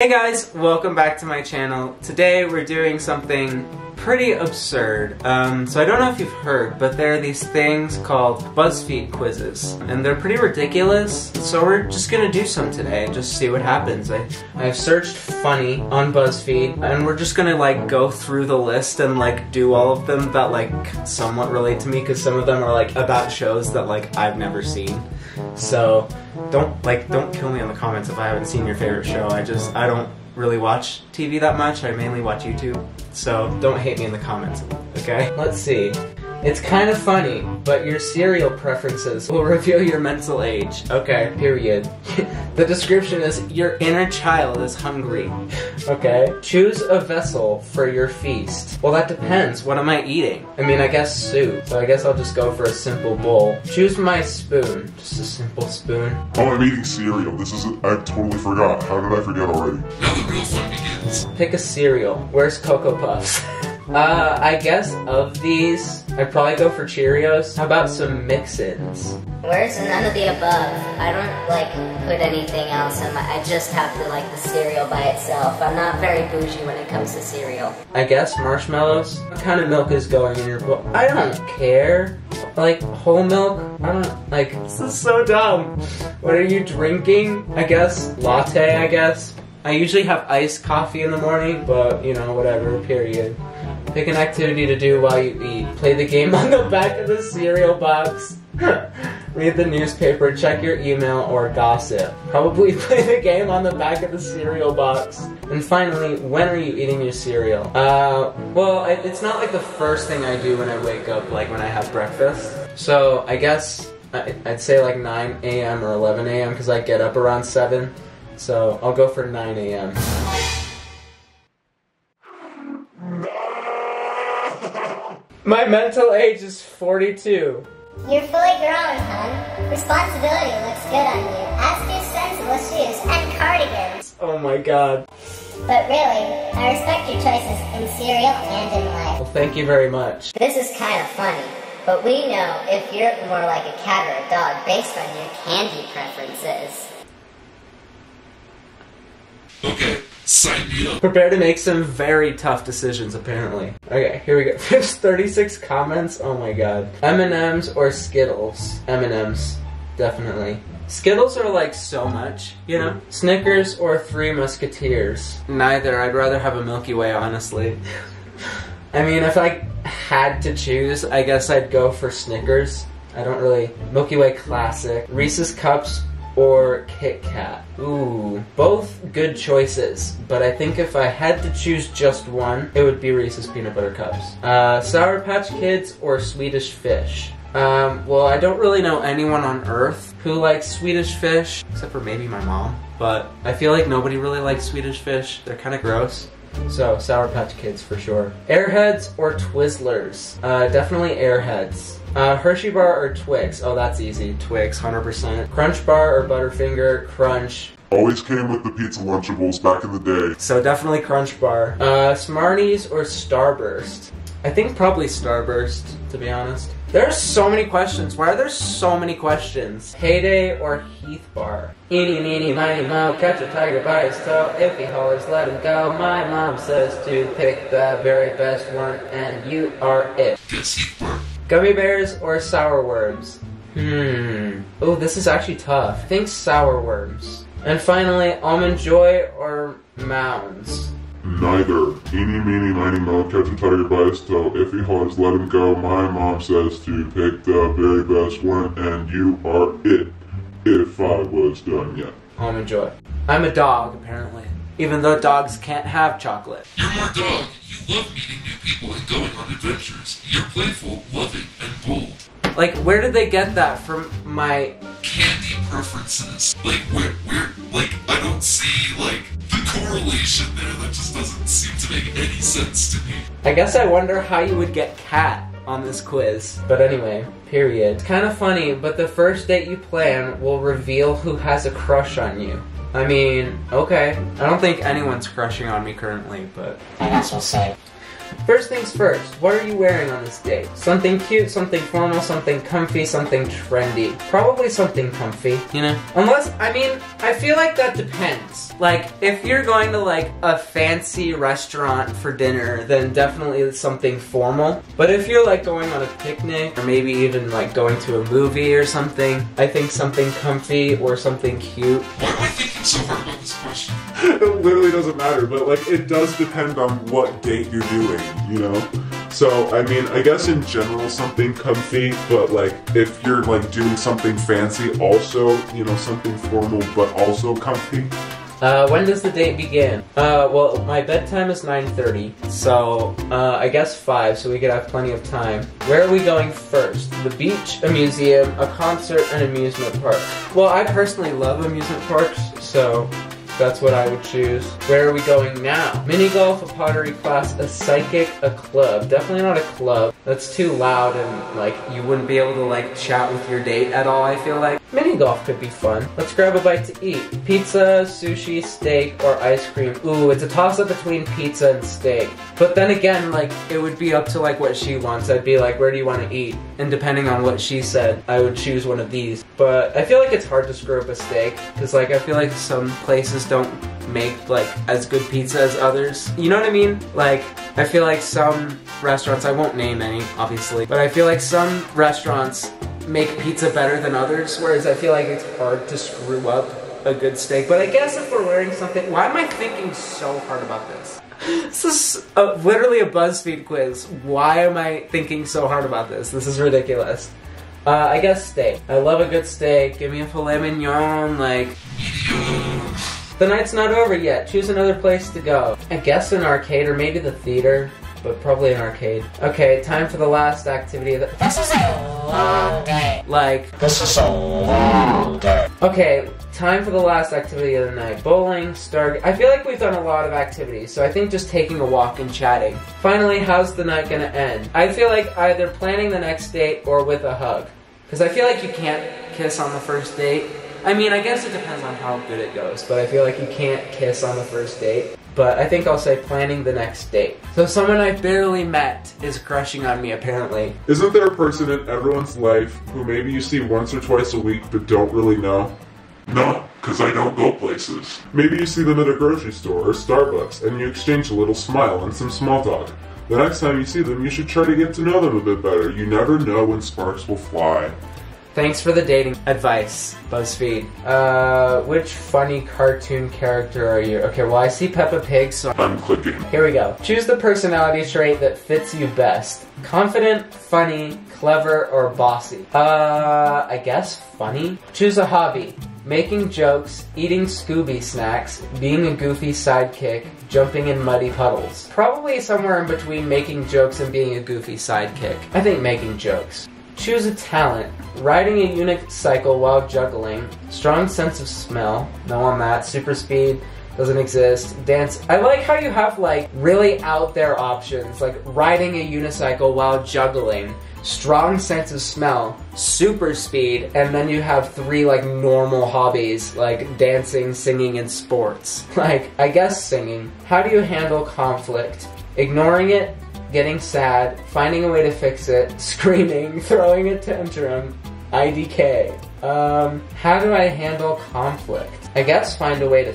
Hey guys, welcome back to my channel. Today we're doing something pretty absurd. Um, so I don't know if you've heard, but there are these things called BuzzFeed quizzes. And they're pretty ridiculous, so we're just gonna do some today and just see what happens. I, I've searched funny on BuzzFeed, and we're just gonna like go through the list and like do all of them that like somewhat relate to me, because some of them are like about shows that like I've never seen. So don't like don't kill me in the comments if I haven't seen your favorite show. I just I don't really watch TV that much. I mainly watch YouTube. So don't hate me in the comments. Okay? Let's see. It's kind of funny, but your cereal preferences will reveal your mental age. Okay, period. the description is your inner child is hungry. Okay? Choose a vessel for your feast. Well, that depends. What am I eating? I mean, I guess soup. So I guess I'll just go for a simple bowl. Choose my spoon. Just a simple spoon. Oh, I'm eating cereal. This is. I totally forgot. How did I forget already? Now the real fun begins. Pick a cereal. Where's Cocoa Puffs? uh, I guess of these, I'd probably go for Cheerios. How about some mix-ins? Where's none of the above? I don't like put anything else in my. I just have to like the cereal by itself. I'm not very bougie when it comes to cereal. I guess marshmallows. What kind of milk is going in your bowl? I don't care. Like whole milk? I don't like. This is so dumb. What are you drinking? I guess latte. I guess. I usually have iced coffee in the morning, but you know whatever. Period. Pick an activity to do while you eat. Play the game on the back of the cereal box. Read the newspaper, check your email, or gossip. Probably play the game on the back of the cereal box. And finally, when are you eating your cereal? Uh, well, it's not like the first thing I do when I wake up, like when I have breakfast. So I guess I'd say like 9 a.m. or 11 a.m. because I get up around 7. So I'll go for 9 a.m. My mental age is 42. You're fully grown, hun. Responsibility looks good on you, as do sensible shoes and cardigans. Oh my god. But really, I respect your choices in cereal and in life. Well, thank you very much. This is kind of funny, but we know if you're more like a cat or a dog based on your candy preferences. Okay, sign me up. Prepare to make some very tough decisions, apparently. Okay, here we go. There's 36 comments. Oh my god. M&M's or Skittles? M&M's, definitely. Skittles are like so much, you know? Snickers or Three Musketeers? Neither. I'd rather have a Milky Way, honestly. I mean, if I had to choose, I guess I'd go for Snickers. I don't really. Milky Way Classic. Reese's Cups or Kit Kat. Ooh, both good choices, but I think if I had to choose just one, it would be Reese's Peanut Butter Cups. Uh, Sour Patch Kids or Swedish Fish? Um, well, I don't really know anyone on Earth who likes Swedish Fish, except for maybe my mom. But I feel like nobody really likes Swedish Fish. They're kind of gross. So, Sour Patch Kids for sure. Airheads or Twizzlers? Uh, definitely Airheads. Uh, Hershey Bar or Twix? Oh, that's easy. Twix, 100%. Crunch Bar or Butterfinger? Crunch. Always came with the pizza Lunchables back in the day. So definitely Crunch Bar. Uh, Smarties or Starburst? I think probably Starburst, to be honest. There's so many questions. Why are there so many questions? PayDay or Heath Bar? Eeny, meeny, miny, moe, catch a tiger by his toe. If he hollers, let him go. My mom says to pick the very best one, and you are it. Guess he worked. Gummy bears or sour worms? Hmm. Oh, this is actually tough. I think sour worms. And finally, almond joy or mounds? Neither. Eeny, meeny, miny, moe, catch a tiger by his toe. If he hollers, let him go. My mom says to pick the very best one, and you are it. If I was done yet. Almond joy. I'm a dog, apparently. Even though dogs can't have chocolate. You're more dog. You love meeting new people and going on adventures. You're playful, loving, and bold. Like, where did they get that from my. Candy preferences. Like, where, where, like, I don't see, like, the correlation there. That just doesn't seem to make any sense to me. I guess I wonder how you would get cat on this quiz. But anyway, period. It's kind of funny, but the first date you plan will reveal who has a crush on you. I mean, okay. I don't think anyone's crushing on me currently, but I guess we'll say. First things first, what are you wearing on this date? Something cute, something formal, something comfy, something trendy. Probably something comfy, you know? Unless, I mean, I feel like that depends. Like, if you're going to like a fancy restaurant for dinner, then definitely something formal. But if you're like going on a picnic, or maybe even like going to a movie or something, I think something comfy or something cute. Why am I thinking so hard about this question? it literally doesn't matter, but like it does depend on what date you're doing, you know? So, I mean, I guess in general something comfy, but like if you're like doing something fancy, also, you know, something formal but also comfy. Uh, when does the date begin? Uh, well, my bedtime is 9.30, so, uh, I guess 5, so we could have plenty of time. Where are we going first? The beach, a museum, a concert, an amusement park. Well, I personally love amusement parks, so that's what I would choose. Where are we going now? Mini golf, a pottery class, a psychic, a club. Definitely not a club. That's too loud and like you wouldn't be able to like chat with your date at all, I feel like. Mini golf could be fun. Let's grab a bite to eat. Pizza, sushi, steak, or ice cream. Ooh, it's a toss up between pizza and steak. But then again, like it would be up to like what she wants. I'd be like, where do you want to eat? And depending on what she said, I would choose one of these. But I feel like it's hard to screw up a steak because like I feel like some places don't make like as good pizza as others. You know what I mean? Like I feel like some restaurants, I won't name any obviously, but I feel like some restaurants make pizza better than others, whereas I feel like it's hard to screw up a good steak. But I guess if we're wearing something, why am I thinking so hard about this? This is a, literally a BuzzFeed quiz. Why am I thinking so hard about this? This is ridiculous. Uh, I guess steak. I love a good steak. Give me a filet mignon. Like, the night's not over yet. Choose another place to go. I guess an arcade or maybe the theater, but probably an arcade. Okay, time for the last activity. Of the- This is a long day. like, This is a long day. Okay, time for the last activity of the night. Bowling, star. I feel like we've done a lot of activities, so I think just taking a walk and chatting. Finally, how's the night gonna end? I feel like either planning the next date or with a hug. Because I feel like you can't kiss on the first date. I mean, I guess it depends on how good it goes, but I feel like you can't kiss on the first date. But I think I'll say planning the next date. So someone I barely met is crushing on me apparently. Isn't there a person in everyone's life who maybe you see once or twice a week but don't really know? No, because I don't go places. Maybe you see them at a grocery store or Starbucks and you exchange a little smile and some small talk. The next time you see them, you should try to get to know them a bit better. You never know when sparks will fly. Thanks for the dating advice, BuzzFeed. Uh, which funny cartoon character are you? Okay, well, I see Peppa Pig, so I'm clicking. here we go. Choose the personality trait that fits you best confident, funny, clever, or bossy. Uh, I guess funny. Choose a hobby. Making jokes, eating Scooby snacks, being a goofy sidekick, jumping in muddy puddles. Probably somewhere in between making jokes and being a goofy sidekick. I think making jokes. Choose a talent. Riding a unicycle while juggling. Strong sense of smell. No on that. Super speed. Doesn't exist. Dance. I like how you have like really out there options. Like riding a unicycle while juggling. Strong sense of smell. Super speed. And then you have three like normal hobbies like dancing, singing, and sports. Like, I guess singing. How do you handle conflict? Ignoring it, getting sad, finding a way to fix it, screaming, throwing a tantrum, IDK. Um, how do I handle conflict? I guess find a way to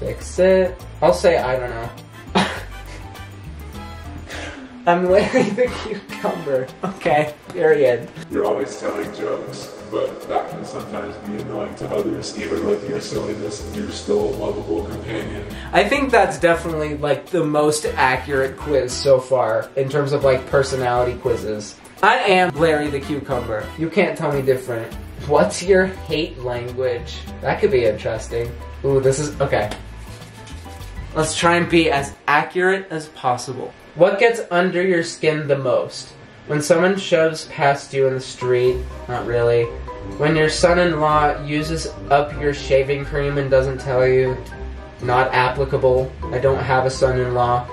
fix it. I'll say I don't know. I'm Larry the cucumber. Okay, period. You're always telling jokes, but that can sometimes be annoying to others, even with your silliness. You're still a lovable companion. I think that's definitely like the most accurate quiz so far in terms of like personality quizzes. I am Larry the cucumber. You can't tell me different. What's your hate language? That could be interesting. Ooh, this is okay. Let's try and be as accurate as possible. What gets under your skin the most? When someone shoves past you in the street? Not really. When your son in law uses up your shaving cream and doesn't tell you? Not applicable. I don't have a son in law.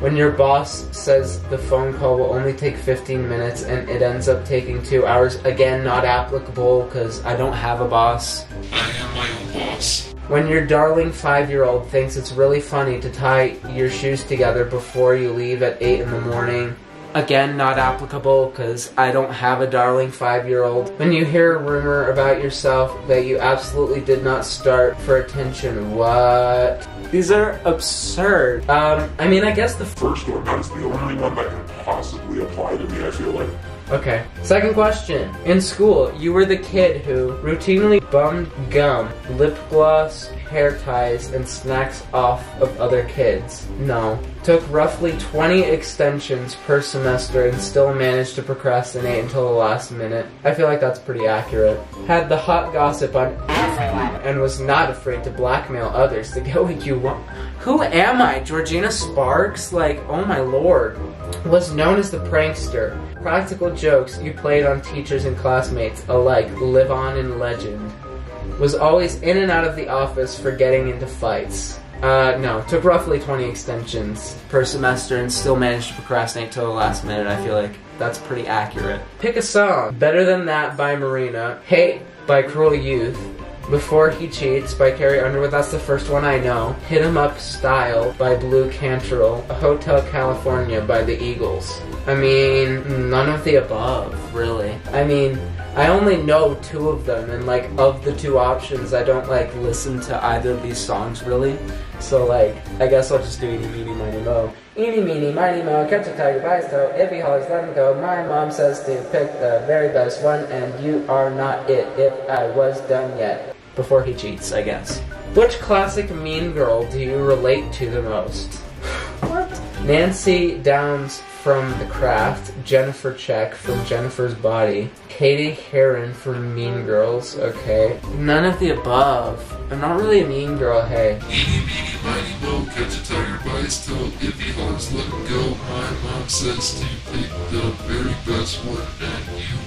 When your boss says the phone call will only take 15 minutes and it ends up taking two hours, again, not applicable because I don't have a boss. I am my own boss. When your darling five year old thinks it's really funny to tie your shoes together before you leave at 8 in the morning. Again, not applicable because I don't have a darling five year old. When you hear a rumor about yourself that you absolutely did not start for attention, what? These are absurd. Um, I mean, I guess the. First one, that's the only one that can possibly apply to me, I feel like. Okay. Second question. In school, you were the kid who routinely bummed gum, lip gloss, hair ties, and snacks off of other kids. No. Took roughly 20 extensions per semester and still managed to procrastinate until the last minute. I feel like that's pretty accurate. Had the hot gossip on everyone and was not afraid to blackmail others to get what you want. Who am I? Georgina Sparks? Like, oh my lord. Was known as the prankster. Practical jokes you played on teachers and classmates alike live on in legend. Was always in and out of the office for getting into fights. Uh, no, took roughly 20 extensions per semester and still managed to procrastinate till the last minute. I feel like that's pretty accurate. Pick a song. Better Than That by Marina. Hate by Cruel Youth. Before He Cheats by Carrie Underwood, that's the first one I know. Hit 'em Up Style by Blu Cantrell. Hotel California by the Eagles. I mean, none of the above, really. I mean, I only know two of them, and like, of the two options, I don't like listen to either of these songs, really. So, like, I guess I'll just do Eeny, Meeny, Miny, Mo. Eeny, Meeny, Miny, Mo, catch a tiger by his toe. If he hollers, let him go. My mom says to pick the very best one, and you are not it if I was done yet. Before he cheats, I guess. Which classic mean girl do you relate to the most? what? Nancy Downs from The Craft, Jennifer Check from Jennifer's Body, Cady Heron from Mean Girls, okay. None of the above. I'm not really a mean girl, hey. Eeny, meeny, miny, mo, catch a tiger by his toe. If he hollers, let him go. My mom says to pick the very best one,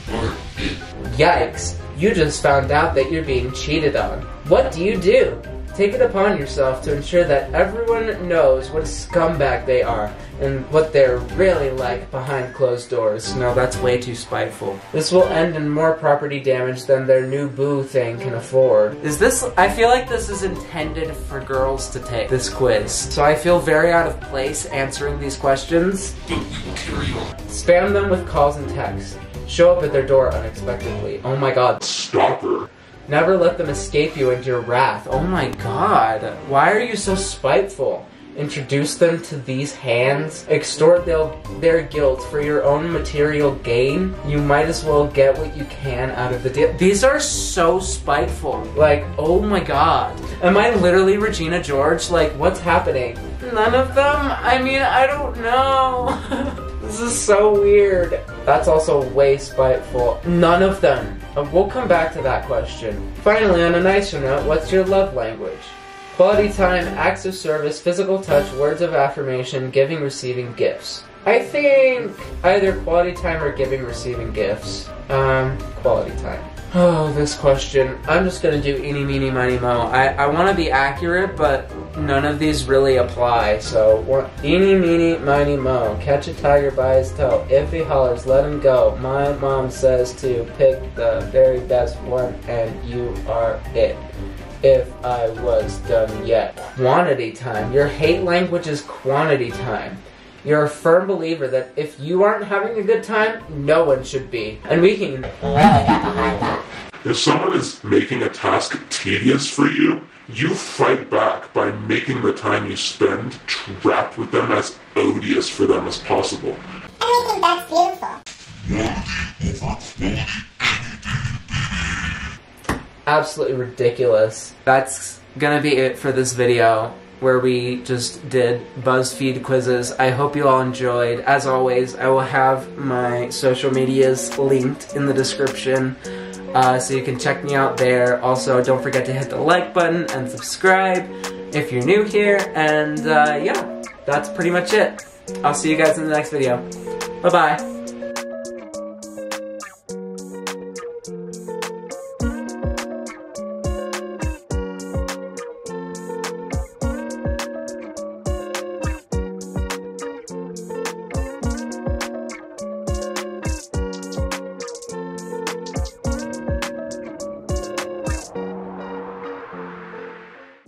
and you are it. Yikes, you just found out that you're being cheated on. What do you do? Take it upon yourself to ensure that everyone knows what a scumbag they are and what they're really like behind closed doors. No, that's way too spiteful. This will end in more property damage than their new boo thing can afford. Is this, I feel like this is intended for girls to take this quiz. So I feel very out of place answering these questions. But we will carry on. Spam them with calls and texts. Show up at their door unexpectedly. Oh my god. Stalker. Never let them escape you into your wrath. Oh my god. Why are you so spiteful? Introduce them to these hands, extort their, their guilt for your own material gain. You might as well get what you can out of the deal. These are so spiteful. Like, oh my god. Am I literally Regina George? Like, what's happening? None of them? I mean, I don't know. This is so weird. That's also way spiteful. None of them. We'll come back to that question. Finally, on a nicer note, what's your love language? Quality time, acts of service, physical touch, words of affirmation, giving, receiving gifts. I think either quality time or giving, receiving gifts. Um, quality time. Oh, this question. I'm just gonna do eeny, meeny, miny, mo. I, I wanna be accurate, but none of these really apply. So, one, eeny, meeny, miny, mo. Catch a tiger by his toe. If he hollers, let him go. My mom says to pick the very best one, and you are it. If I was done yet. Quantity time. Your hate language is quantity time. You're a firm believer that if you aren't having a good time, no one should be. And we can really get behind that. If someone is making a task tedious for you, you fight back by making the time you spend trapped with them as odious for them as possible. And I think that's beautiful. absolutely ridiculous. That's gonna be it for this video where we just did BuzzFeed quizzes. I hope you all enjoyed. As always, I will have my social medias linked in the description. Uh, so you can check me out there. Also, don't forget to hit the like button and subscribe if you're new here. And uh, yeah, that's pretty much it. I'll see you guys in the next video. Bye bye.